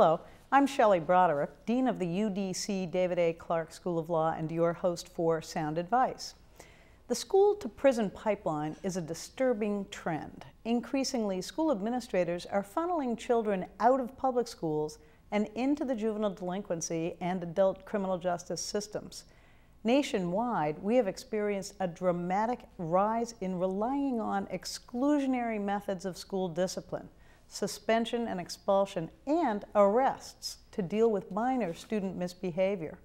Hello, I'm Shelley Broderick, Dean of the UDC David A. Clark School of Law and your host for Sound Advice. The school to prison pipeline is a disturbing trend. Increasingly, school administrators are funneling children out of public schools and into the juvenile delinquency and adult criminal justice systems. Nationwide, we have experienced a dramatic rise in relying on exclusionary methods of school discipline suspension and expulsion, and arrests to deal with minor student misbehavior.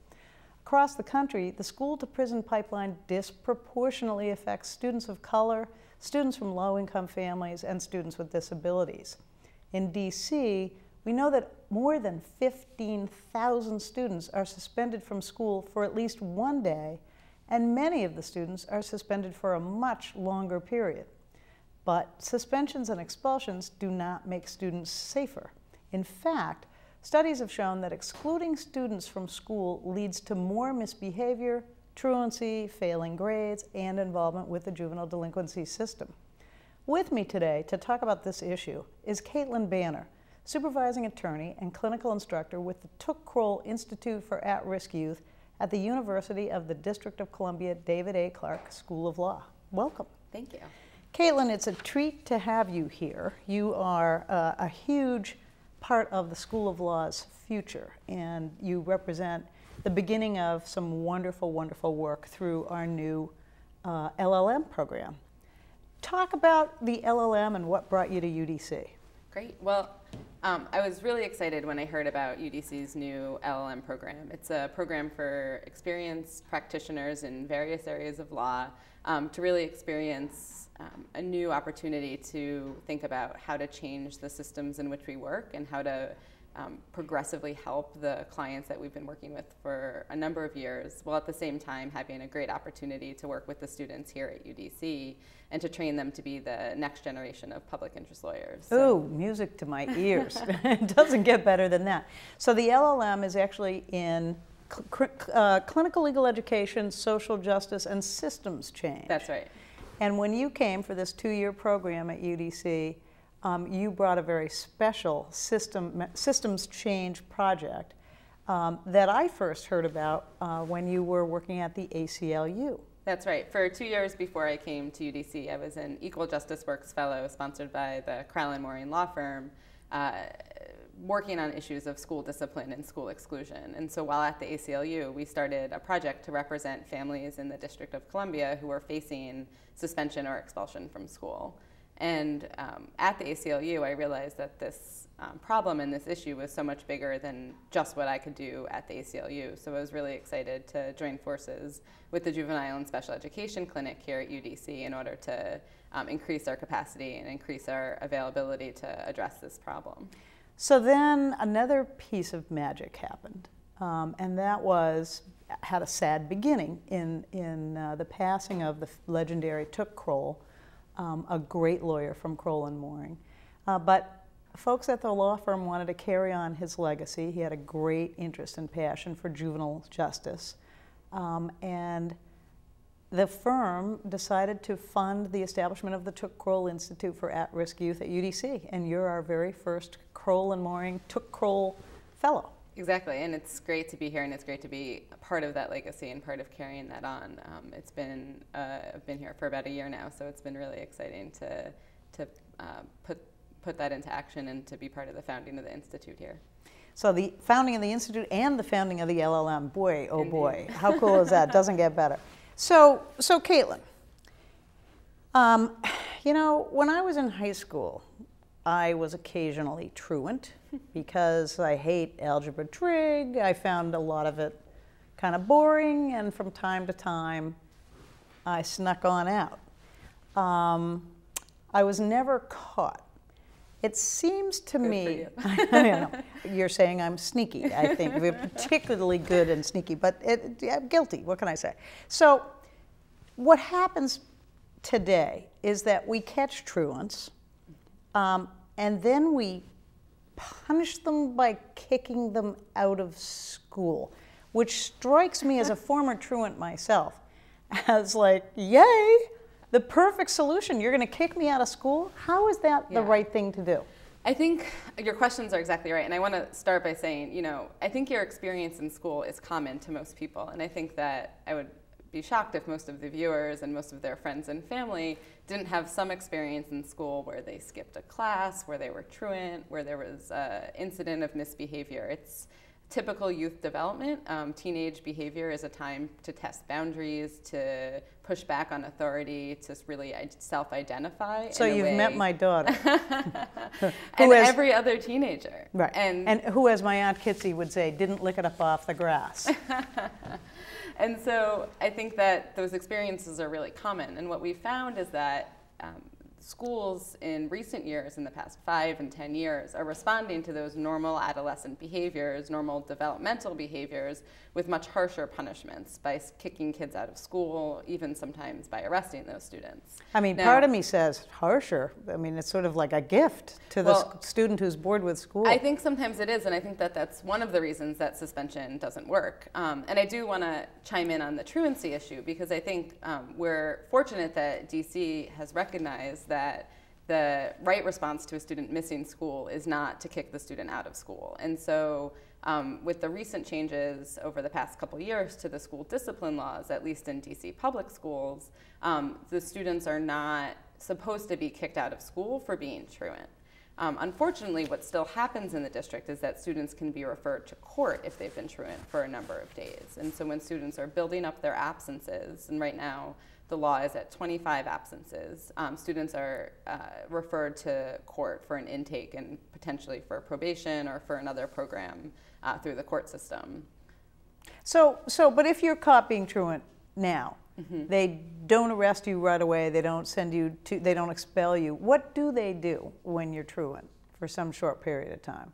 Across the country, the school to prison pipeline disproportionately affects students of color, students from low income families, and students with disabilities. In DC, we know that more than 15,000 students are suspended from school for at least one day, and many of the students are suspended for a much longer period. But suspensions and expulsions do not make students safer. In fact, studies have shown that excluding students from school leads to more misbehavior, truancy, failing grades, and involvement with the juvenile delinquency system. With me today to talk about this issue is Kaitlin Banner, supervising attorney and clinical instructor with the Took Crowell Institute for At-Risk Youth at the University of the District of Columbia David A. Clark School of Law. Welcome. Thank you. Kaitlin, it's a treat to have you here. You are uh, a huge part of the School of Law's future, and you represent the beginning of some wonderful, wonderful work through our new uh, LLM program. Talk about the LLM and what brought you to UDC. Great. Well, um, I was really excited when I heard about UDC's new LLM program. It's a program for experienced practitioners in various areas of law um, to really experience um, a new opportunity to think about how to change the systems in which we work and how to um, progressively help the clients that we've been working with for a number of years, while at the same time having a great opportunity to work with the students here at UDC and to train them to be the next generation of public interest lawyers. So. Ooh, music to my ears. it doesn't get better than that. So the LLM is actually in cl uh, clinical legal education, social justice, and systems change. That's right. And when you came for this two-year program at UDC, um, you brought a very special system, systems change project um, that I first heard about uh, when you were working at the ACLU. That's right. For two years before I came to UDC, I was an Equal Justice Works Fellow sponsored by the Crowell and Moring Law Firm. Uh, working on issues of school discipline and school exclusion. And so while at the ACLU, we started a project to represent families in the District of Columbia who were facing suspension or expulsion from school. And um, at the ACLU, I realized that this um, problem and this issue was so much bigger than just what I could do at the ACLU. So I was really excited to join forces with the Juvenile and Special Education Clinic here at UDC in order to um, increase our capacity and increase our availability to address this problem. So then another piece of magic happened, um, and that was had a sad beginning in in uh, the passing of the legendary Took Crowell, um, a great lawyer from Crowell and Moring. Uh, but folks at the law firm wanted to carry on his legacy. He had a great interest and passion for juvenile justice, um, and the firm decided to fund the establishment of the Took Crowell Institute for At-Risk Youth at UDC, and you're our very first Crowell and Moring Took Crowell Fellow. Exactly, and it's great to be here, and it's great to be part of that legacy and part of carrying that on. Um, it's been uh, I've been here for about a year now, so it's been really exciting to to uh, put put that into action and to be part of the founding of the institute here. So the founding of the institute and the founding of the LLM, boy, oh Indeed. boy, how cool is that? Doesn't get better. So, so Kaitlin, um, you know, when I was in high school, I was occasionally truant because I hate algebra trig. I found a lot of it kind of boring, and from time to time, I snuck on out. Um, I was never caught. It seems to good me, you. you're saying I'm sneaky, I think. We're particularly good and sneaky, but it, I'm guilty. What can I say? So, what happens today is that we catch truants um, and then we punish them by kicking them out of school, which strikes me as a former truant myself as like, yay, the perfect solution. You're going to kick me out of school? How is that yeah. the right thing to do? I think your questions are exactly right. And I want to start by saying, you know, I think your experience in school is common to most people. And I think that I would be shocked if most of the viewers and most of their friends and family didn't have some experience in school where they skipped a class, where they were truant, where there was an incident of misbehavior. It's typical youth development. Um, teenage behavior is a time to test boundaries, to push back on authority, to really self-identify. So you've way. met my daughter. and has, every other teenager. Right. And, and who, as my Aunt Kitsy would say, didn't lick it up off the grass. and so I think that those experiences are really common. And what we found is that um, schools in recent years, in the past five and 10 years, are responding to those normal adolescent behaviors, normal developmental behaviors, with much harsher punishments by kicking kids out of school, even sometimes by arresting those students. I mean, now, part of me says harsher. I mean, it's sort of like a gift to the well, student who's bored with school. I think sometimes it is, and I think that that's one of the reasons that suspension doesn't work. Um, and I do want to chime in on the truancy issue because I think um, we're fortunate that DC has recognized that the right response to a student missing school is not to kick the student out of school. And so um, with the recent changes over the past couple years to the school discipline laws, at least in DC public schools, um, the students are not supposed to be kicked out of school for being truant. Um, unfortunately, what still happens in the district is that students can be referred to court if they've been truant for a number of days. And so when students are building up their absences, and right now the law is at 25 absences, um, students are uh, referred to court for an intake and potentially for probation or for another program uh, through the court system. So, so, but if you're caught being truant now, mm-hmm. they don't arrest you right away. They don't send you to. They don't expel you. What do they do when you're truant for some short period of time?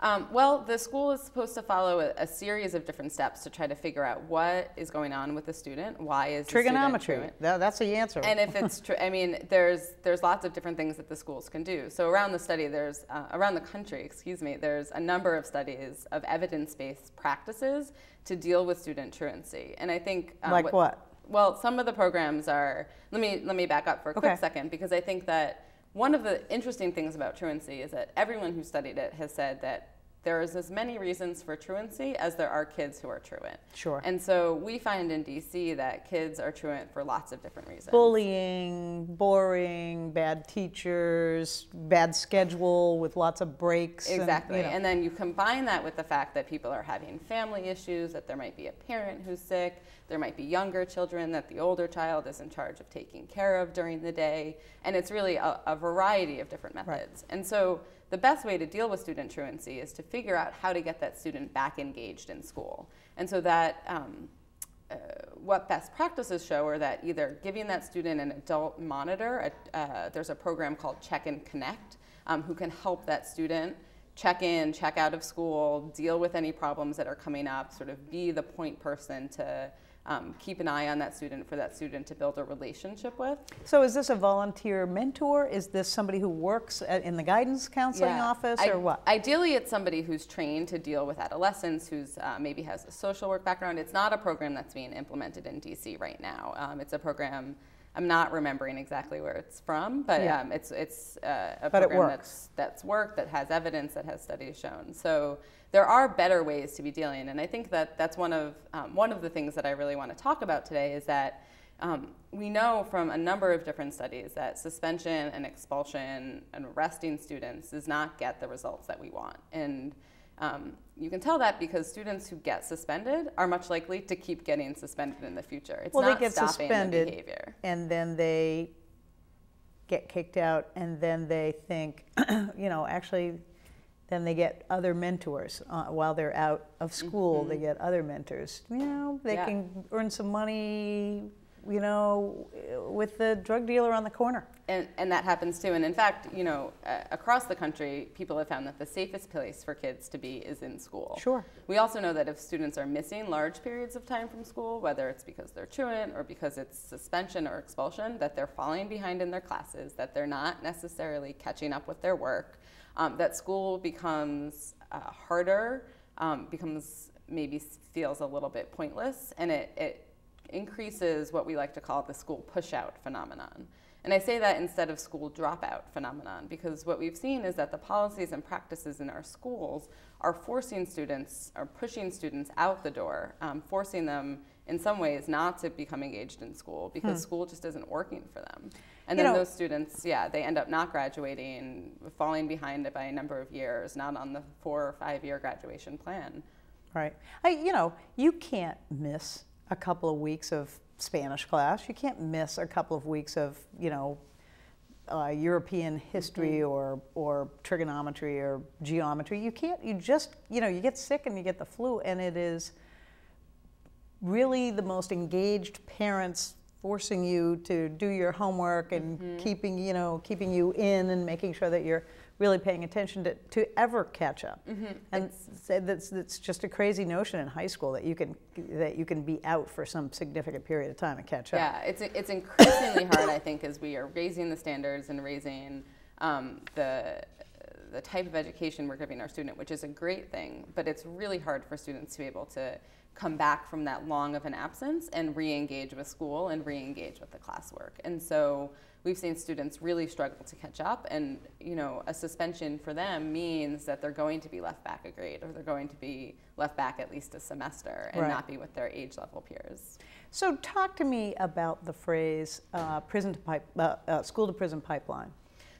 Um, well, the school is supposed to follow a, a, series of different steps to try to figure out what is going on with the student. Why is trigonometry? That, that's the answer. And if it's true, I mean, there's there's lots of different things that the schools can do. So around the study, there's uh, around the country, excuse me, there's a number of studies of evidence-based practices to deal with student truancy. And I think um, like what, what? Well, some of the programs are. Let me let me back up for a quick second because I think that one of the interesting things about truancy is that everyone who studied it has said that there is as many reasons for truancy as there are kids who are truant. Sure. And so we find in DC that kids are truant for lots of different reasons. Bullying, boring, bad teachers, bad schedule with lots of breaks. Exactly. And, you know. and then you combine that with the fact that people are having family issues, that there might be a parent who's sick, there might be younger children that the older child is in charge of taking care of during the day. And it's really a, a variety of different methods. Right. And so the best way to deal with student truancy is to figure out how to get that student back engaged in school. And so that um, uh, what best practices show are that either giving that student an adult monitor, uh, there's a program called Check and Connect, um, who can help that student check in, check out of school, deal with any problems that are coming up, sort of be the point person to um, keep an eye on that student for that student to build a relationship with. So is this a volunteer mentor? Is this somebody who works at, in the guidance counseling yeah. office I, or what? Ideally, it's somebody who's trained to deal with adolescents, who's uh, maybe has a social work background. It's not a program that's being implemented in DC right now. Um, it's a program I'm not remembering exactly where it's from, but yeah. um, it's it's uh, a but program that's that's worked, that has evidence, that has studies shown. So there are better ways to be dealing, and I think that that's one of um, one of the things that I really want to talk about today is that um, we know from a number of different studies that suspension and expulsion and arresting students does not get the results that we want, and um, you can tell that because students who get suspended are much likely to keep getting suspended in the future. It's well, not they get stopping suspended, the behavior. and then they get kicked out, and then they think, you know, actually, then they get other mentors uh, while they're out of school. Mm-hmm. They get other mentors. You know, they yeah. can earn some money you know, with the drug dealer on the corner. And, and that happens too. And in fact, you know, uh, across the country, people have found that the safest place for kids to be is in school. Sure. We also know that if students are missing large periods of time from school, whether it's because they're truant or because it's suspension or expulsion, that they're falling behind in their classes, that they're not necessarily catching up with their work, um, that school becomes uh, harder, um, becomes maybe feels a little bit pointless, and it, it increases what we like to call the school pushout phenomenon. And I say that instead of school dropout phenomenon because what we've seen is that the policies and practices in our schools are forcing students, are pushing students out the door, um, forcing them in some ways not to become engaged in school because hmm. school just isn't working for them. And you then know, those students, yeah, they end up not graduating, falling behind by a number of years, not on the four or five year graduation plan. Right. I, you know, you can't miss a couple of weeks of Spanish class. You can't miss a couple of weeks of, you know, uh, European history mm-hmm. or, or trigonometry or geometry. You can't, you just, you know, you get sick and you get the flu, and it is really the most engaged parents forcing you to do your homework and mm-hmm. keeping, you know, keeping you in and making sure that you're really paying attention to, to ever catch up. Mm-hmm. And that's, that's just a crazy notion in high school that you can that you can be out for some significant period of time and catch up. Yeah, it's it's increasingly hard, I think, as we are raising the standards and raising um, the the type of education we're giving our student, which is a great thing, but it's really hard for students to be able to come back from that long of an absence and re-engage with school and re-engage with the classwork. And so we've seen students really struggle to catch up. And you know a suspension for them means that they're going to be left back a grade or they're going to be left back at least a semester and right. not be with their age level peers. So talk to me about the phrase uh, prison to pipe, uh, uh, school to prison pipeline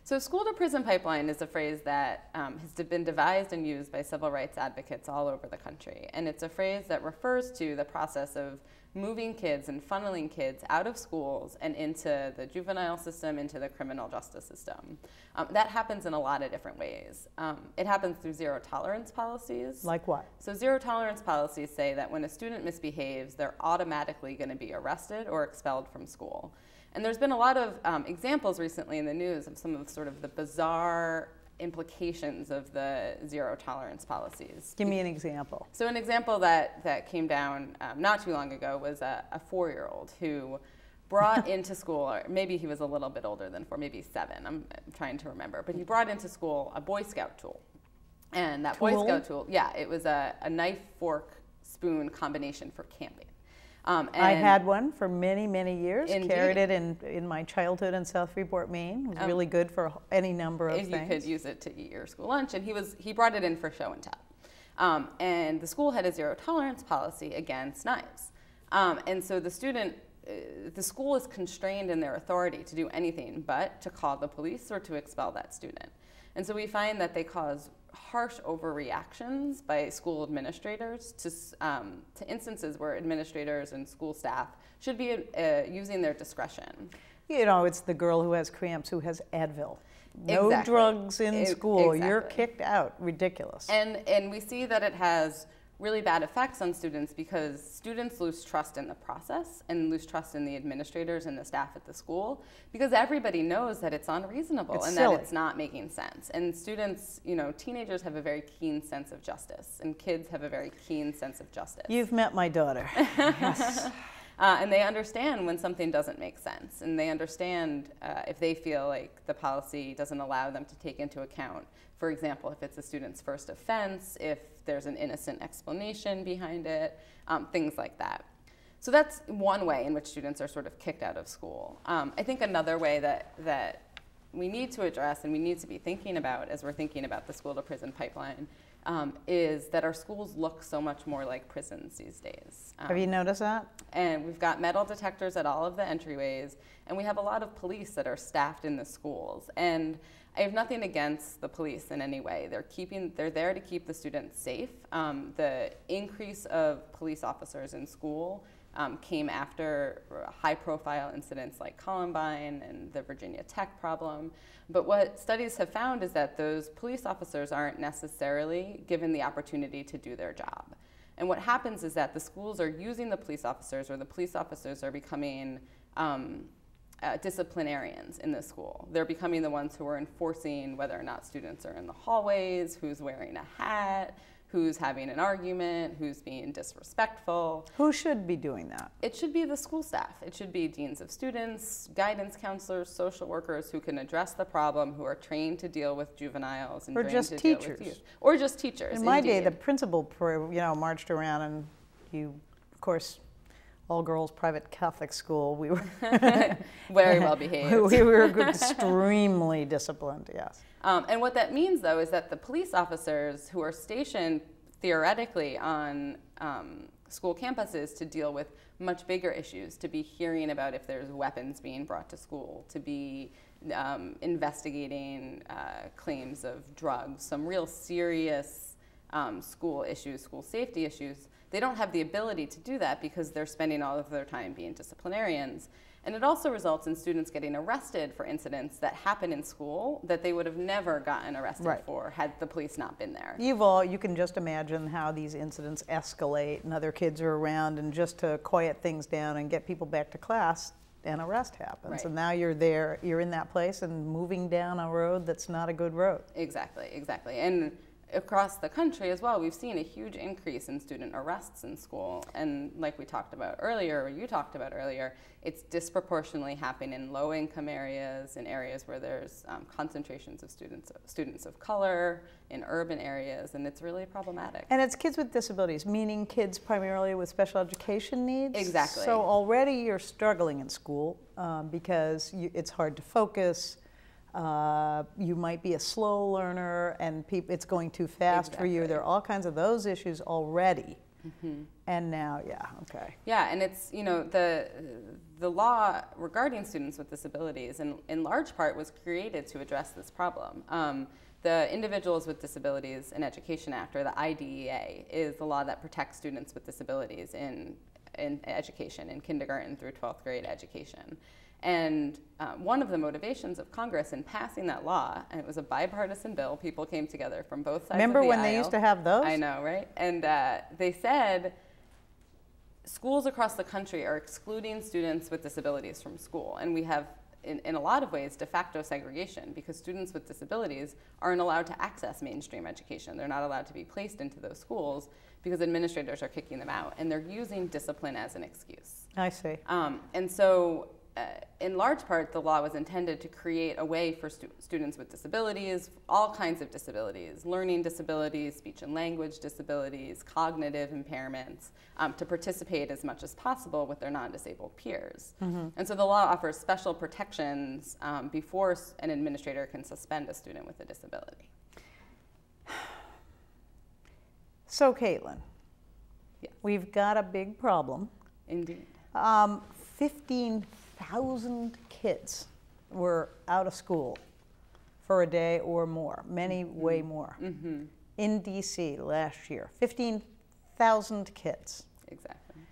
so, school to prison pipeline is a phrase that um, has been devised and used by civil rights advocates all over the country. And it's a phrase that refers to the process of moving kids and funneling kids out of schools and into the juvenile system, into the criminal justice system. Um, that happens in a lot of different ways. Um, it happens through zero tolerance policies. Like what? So, zero tolerance policies say that when a student misbehaves, they're automatically going to be arrested or expelled from school. And there's been a lot of um, examples recently in the news of some of sort of the bizarre implications of the zero tolerance policies. Give me an example. So an example that, that came down um, not too long ago was a, a four-year-old who brought into school, or maybe he was a little bit older than four, maybe seven, I'm, trying to remember, but he brought into school a Boy Scout tool. And that tool? Boy Scout tool, yeah, it was a, a knife, fork, spoon combination for camping. Um, I had one for many, many years. Indeed. Carried it in, in my childhood in South Freeport, Maine. It was um, really good for any number of things. You could use it to eat your school lunch, and he was he brought it in for show and tell. Um, and the school had a zero tolerance policy against knives, um, and so the student. Uh, the school is constrained in their authority to do anything but to call the police or to expel that student. And so we find that they cause harsh overreactions by school administrators to, um, to instances where administrators and school staff should be uh, using their discretion. You know, it's the girl who has cramps who has Advil. No exactly. drugs in it, school. Exactly. You're kicked out. Ridiculous. And and we see that it has really bad effects on students because students lose trust in the process and lose trust in the administrators and the staff at the school because everybody knows that it's unreasonable it's and silly. that it's not making sense. And students, you know, teenagers have a very keen sense of justice and kids have a very keen sense of justice. You've met my daughter. yes. Uh, and they understand when something doesn't make sense, and they understand uh, if they feel like the policy doesn't allow them to take into account, for example, if it's a student's first offense, if there's an innocent explanation behind it, um, things like that. So that's one way in which students are sort of kicked out of school. Um, I think another way that, that we need to address and we need to be thinking about as we're thinking about the school to prison pipeline um, is that our schools look so much more like prisons these days. Um, Have you um, noticed that? And we've got metal detectors at all of the entryways, and we have a lot of police that are staffed in the schools. And I have nothing against the police in any way. They're keeping, they're there to keep the students safe. Um, the increase of police officers in school um, came after high profile incidents like Columbine and the Virginia Tech problem. But what studies have found is that those police officers aren't necessarily given the opportunity to do their job. And what happens is that the schools are using the police officers, or the police officers are becoming um, uh, disciplinarians in the school. They're becoming the ones who are enforcing whether or not students are in the hallways, who's wearing a hat, who's having an argument, who's being disrespectful. Who should be doing that? It should be the school staff. It should be deans of students, guidance counselors, social workers who can address the problem, who are trained to deal with juveniles and or just teachers. Or just teachers. In my indeed. day, the principal, you know, marched around and you, of course, all girls private Catholic school. We were very well behaved. we were extremely disciplined, yes. Um, and what that means, though, is that the police officers who are stationed theoretically on um, school campuses to deal with much bigger issues, to be hearing about if there's weapons being brought to school, to be um, investigating uh, claims of drugs, some real serious um, school issues, school safety issues. They don't have the ability to do that because they're spending all of their time being disciplinarians. And it also results in students getting arrested for incidents that happen in school that they would have never gotten arrested right. for had the police not been there. You've all, you can just imagine how these incidents escalate and other kids are around and just to quiet things down and get people back to class, an arrest happens. Right. And now you're there, you're in that place and moving down a road that's not a good road. Exactly, exactly. And across the country as well, we've seen a huge increase in student arrests in school. And like we talked about earlier, or you talked about earlier, it's disproportionately happening in low income areas, in areas where there's um, concentrations of students, students of color, in urban areas, and it's really problematic. And it's kids with disabilities, meaning kids primarily with special education needs? Exactly. So already you're struggling in school um, because you, it's hard to focus uh, you might be a slow learner and it's going too fast exactly. for you. There are all kinds of those issues already. Mm-hmm. And now, yeah, okay. Yeah, and it's, you know, the, the law regarding students with disabilities, in, in large part, was created to address this problem. Um, the Individuals with Disabilities in Education Act, or the IDEA, is the law that protects students with disabilities in, in education, in kindergarten through 12th grade education. And uh, one of the motivations of Congress in passing that law, and it was a bipartisan bill, people came together from both sides Remember the when they used to have those? I know, right? And uh, they said schools across the country are excluding students with disabilities from school. And we have, in, in a lot of ways, de facto segregation because students with disabilities aren't allowed to access mainstream education. They're not allowed to be placed into those schools because administrators are kicking them out. And they're using discipline as an excuse. I see. Um, and so uh, in large part, the law was intended to create a way for stu- students with disabilities, all kinds of disabilities, learning disabilities, speech and language disabilities, cognitive impairments, um, to participate as much as possible with their non disabled peers. Mm-hmm. And so the law offers special protections um, before an administrator can suspend a student with a disability. So, Kaitlin, yes. we've got a big problem. Indeed. Um, 15 thousand kids were out of school for a day or more, many mm-hmm. way more. Mm-hmm. In DC last year, 15,000 kids. Exactly.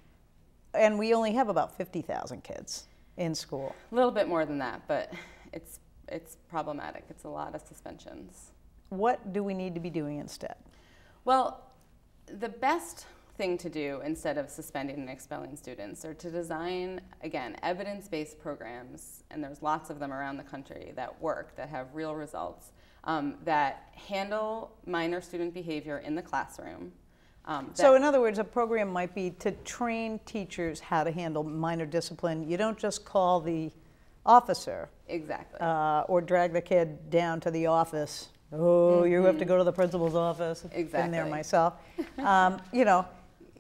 And we only have about 50,000 kids in school. A little bit more than that, but it's, it's problematic. It's a lot of suspensions. What do we need to be doing instead? Well, the best thing to do instead of suspending and expelling students or to design again evidence-based programs and there's lots of them around the country that work that have real results um, that handle minor student behavior in the classroom um, so in other words a program might be to train teachers how to handle minor discipline you don't just call the officer exactly uh, or drag the kid down to the office Oh, mm-hmm. you have to mm-hmm. go to the principal's office. Exactly. Been there myself. Um, you know,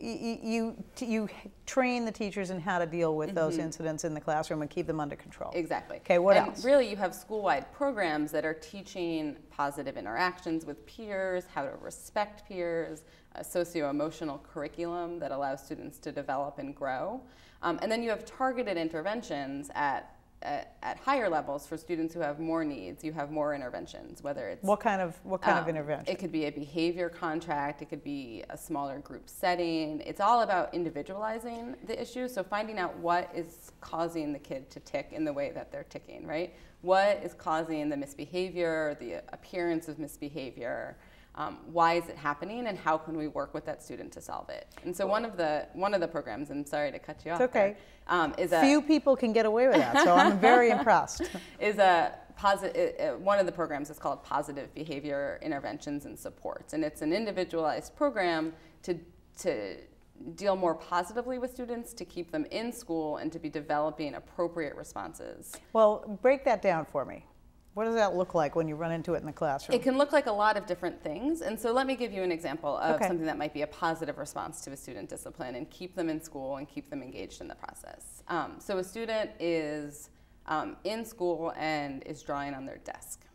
you, you train the teachers in how to deal with mm-hmm. those incidents in the classroom and keep them under control. Exactly. Okay, what and else? Really, you have school-wide programs that are teaching positive interactions with peers, how to respect peers, a socio-emotional curriculum that allows students to develop and grow. Um, and then you have targeted interventions at at, at, higher levels for students who have more needs, you have more interventions, whether it's what kind of what kind um, of intervention? It could be a behavior contract, it could be a smaller group setting. It's all about individualizing the issue. So finding out what is causing the kid to tick in the way that they're ticking, right? What is causing the misbehavior, the appearance of misbehavior? Um, why is it happening and how can we work with that student to solve it? And so one of the one of the programs and sorry to cut you off it's okay. there, um, is a few people can get away with that so i'm very impressed. is a uh, one of the programs is called positive behavior interventions and supports. And it's an individualized program to to deal more positively with students to keep them in school and to be developing appropriate responses. Well break that down for me What does that look like when you run into it in the classroom? It can look like a lot of different things. And so let me give you an example of Okay. something that might be a positive response to a student discipline and keep them in school and keep them engaged in the process. Um, so a student is um, in school and is drawing on their desk.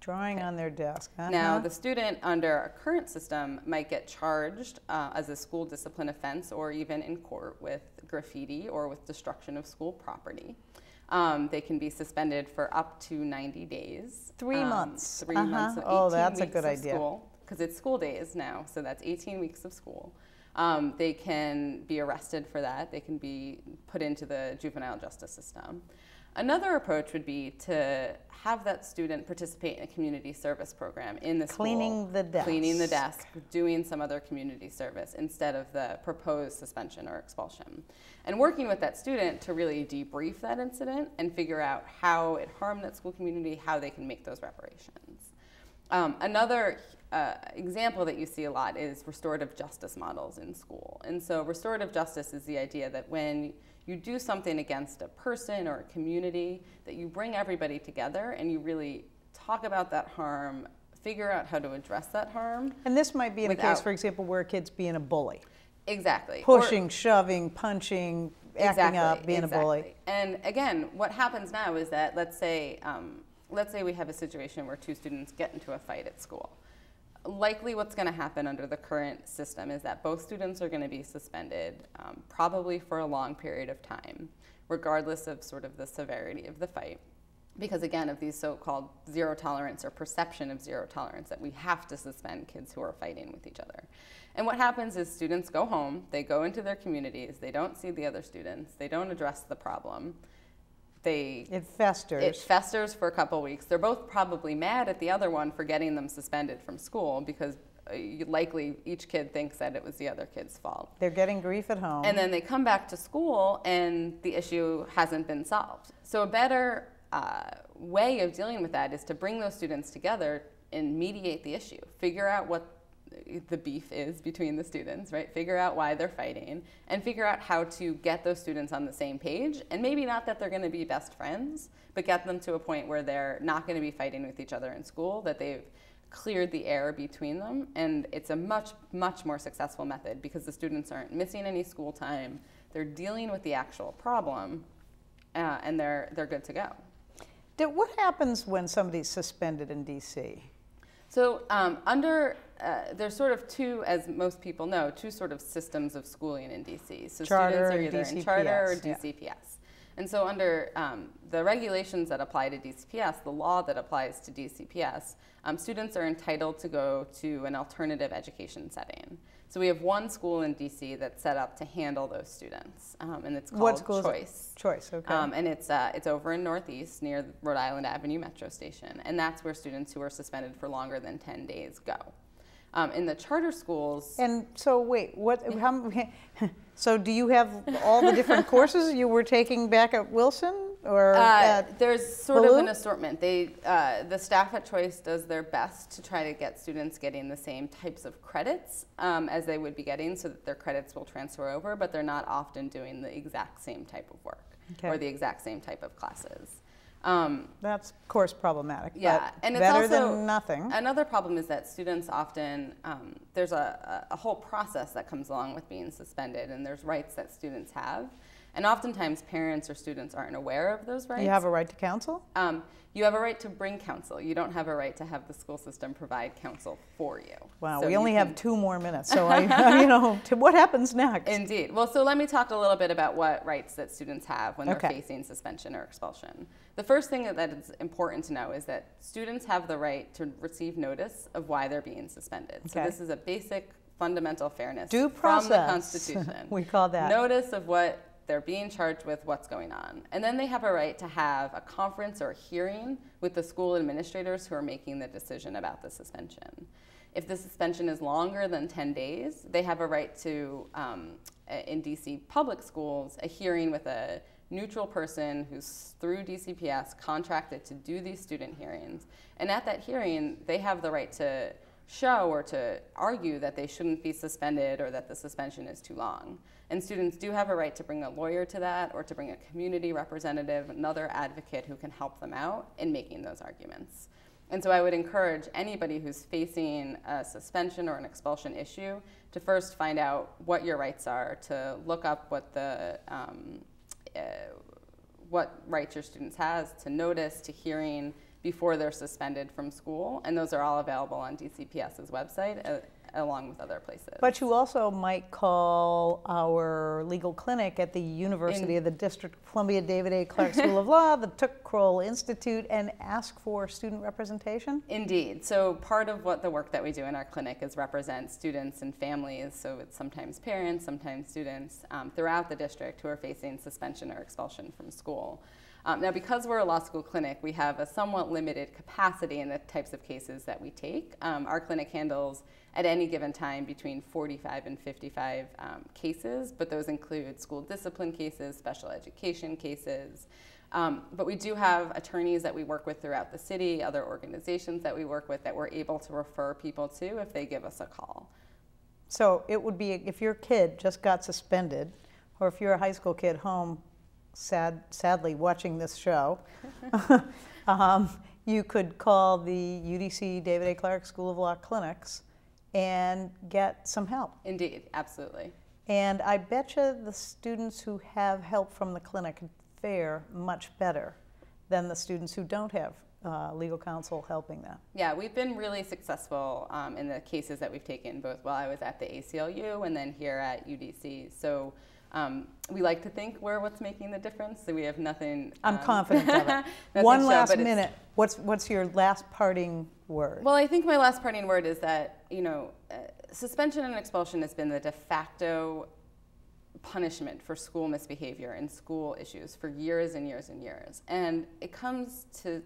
Drawing on their desk. Uh-huh. Now, the student under our current system might get charged uh, as a school discipline offense or even in court with graffiti or with destruction of school property. Um, they can be suspended for up to 90 days. Three um, months. Three Uh-huh. months. Oh, that's a good idea. Because it's school days now, so that's 18 weeks of school. Um, they can be arrested for that. They can be put into the juvenile justice system. Another approach would be to have that student participate in a community service program in the school. Cleaning the Cleaning the desk. desk, doing some other community service instead of the proposed suspension or expulsion. And working with that student to really debrief that incident and figure out how it harmed that school community, how they can make those reparations. Um, another uh, example that you see a lot is restorative justice models in school. And so, restorative justice is the idea that when you do something against a person or a community, that you bring everybody together and you really talk about that harm, figure out how to address that harm. and this might be in a case, for example, where a kid's being a bully, Exactly. Or- pushing, shoving, punching, acting up, being a bully. And again, what happens now is that let's say um, let's say we have a situation where two students get into a fight at school. Likely, what's going to happen under the current system is that both students are going to be suspended, um, probably for a long period of time, regardless of sort of the severity of the fight. Because again, of these so-called zero tolerance or perception of zero tolerance, that we have to suspend kids who are fighting with each other. And what happens is students go home, they go into their communities, they don't see the other students, they don't address the problem. They It festers. it festers for a couple weeks. They're both probably mad at the other one for getting them suspended from school because uh, likely each kid thinks that it was the other kid's fault. They're getting grief at home. And then they come back to school and the issue hasn't been solved. So, a better uh, way of dealing with that is to bring those students together and mediate the issue. Figure out what the beef is between the students, right? Figure out why they're fighting and figure out how to get those students on the same page. And maybe not that they're going to be best friends, but get them to a point where they're not going to be fighting with each other in school, that they've cleared the air between them. And it's a much, much more successful method because the students aren't missing any school time. They're dealing with the actual problem uh, and they're, they're good to go. What happens when somebody's suspended in DC? So um, under uh, there's sort of two, as most people know, two sort of systems of schooling in DC. So Charter students are either in charter or DCPS, yeah. And so under um, the regulations that apply to DCPS, the law that applies to DCPS, um, students are entitled to go to an alternative education setting. So we have one school in DC that's set up to handle those students, um, and it's called What school it? Choice. Choice, okay. Um, and it's, uh, it's over in Northeast near Rhode Island Avenue Metro Station. And that's where students who are suspended for longer than 10 days go. Um, in the charter schools, and so, wait, what? How? So, do you have all the different courses you were taking back at Wilson, or uh, there's sort of an assortment. They, uh, the staff at Choice does their best to try to get students getting the same types of credits um, as they would be getting so that their credits will transfer over, but they're not often doing the exact same type of work Okay. or the exact same type of classes. Um, that's of course problematic? Yeah, and it's better also than nothing. Another problem is that students often um, there's a a whole process that comes along with being suspended, and there's rights that students have, and oftentimes parents or students aren't aware of those rights. You have a right to counsel. um, you have a right to bring counsel. You don't have a right to have the school system provide counsel for you. Wow, So we you only can- have two more minutes, so I, you know, to what happens next? Indeed. Well, so let me talk a little bit about what rights that students have when they're facing suspension or expulsion. The first thing that is important to know is that students have the right to receive notice of why they're being suspended. Okay. So this is a basic fundamental fairness Due process from the. Constitution. We call that. Notice of what they're being charged with, what's going on. And then they have a right to have a conference or a hearing with the school administrators who are making the decision about the suspension. If the suspension is longer than 10 days, they have a right to, um, in DC public schools, a hearing with a neutral person who's through DCPS contracted to do these student hearings. And at that hearing, they have the right to show or to argue that they shouldn't be suspended or that the suspension is too long. And students do have a right to bring a lawyer to that or to bring a community representative, another advocate who can help them out in making those arguments. And so I would encourage anybody who's facing a suspension or an expulsion issue to first find out what your rights are, to look up what the um, uh, what rights your students has, to notice, to hearing before they're suspended from school, and those are all available on DCPS's website. Uh, along with other places. But you also might call our legal clinic at the University In, of the District of Columbia David A. Clark School of Law, the Took Crowell Institute, and ask for student representation? Indeed. So part of what the work that we do in our clinic is represent students and families, so it's sometimes parents, sometimes students um, throughout the district who are facing suspension or expulsion from school. Um, now, because we're a law school clinic, we have a somewhat limited capacity in the types of cases that we take. Um, our clinic handles at any given time between 45 and 55 um, cases, but those include school discipline cases, special education cases. Um, but we do have attorneys that we work with throughout the city, other organizations that we work with that we're able to refer people to if they give us a call. So it would be if your kid just got suspended, or if you're a high school kid home sad, sadly watching this show, um, you could call the UDC David A. Clark School of Law clinics and get some help. Indeed, absolutely. And I bet you the students who have help from the clinic fare much better than the students who don't have uh, legal counsel helping them. Yeah, we've been really successful um, in the cases that we've taken, both while I was at the ACLU and then here at UDC. So um, we like to think we're what's making the difference, so we have nothing. I'm um, confident of it. One last show, minute. What's what's your last parting word? Well, I think my last parting word is that you know, uh, suspension and expulsion has been the de facto punishment for school misbehavior and school issues for years and years and years, and it comes to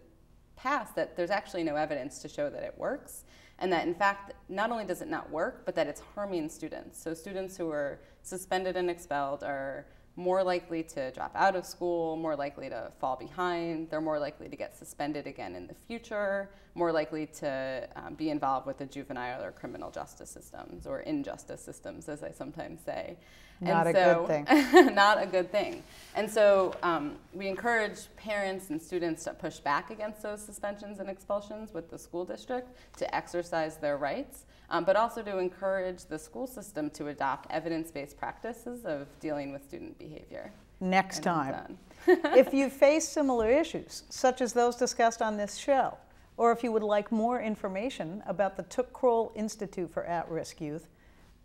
pass that there's actually no evidence to show that it works and that in fact not only does it not work but that it's harming students. So students who are suspended and expelled are more likely to drop out of school, more likely to fall behind, they're more likely to get suspended again in the future, more likely to um, be involved with the juvenile or criminal justice systems or injustice systems, as I sometimes say. Not and a so, good thing. not a good thing. And so um, we encourage parents and students to push back against those suspensions and expulsions with the school district to exercise their rights um, but also to encourage the school system to adopt evidence-based practices of dealing with student behavior. Next time. if you face similar issues, such as those discussed on this show, or if you would like more information about the Took Crowell Institute for At-Risk Youth,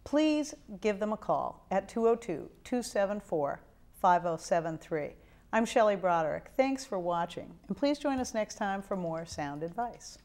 please give them a call at 202-274-5073. I'm Shelley Broderick. Thanks for watching, and please join us next time for more sound advice.